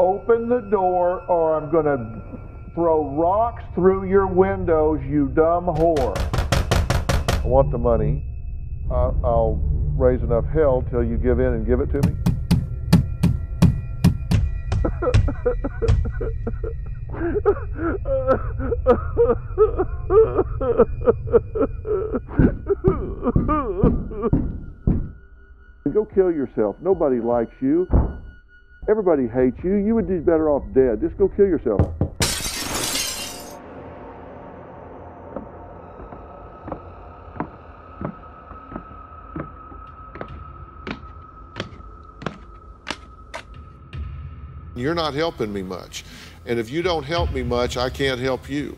open the door or I'm going to throw rocks through your windows, you dumb whore. I want the money. Uh, I'll raise enough hell till you give in and give it to me. Go kill yourself. Nobody likes you. Everybody hates you. You would be better off dead. Just go kill yourself. You're not helping me much. And if you don't help me much, I can't help you.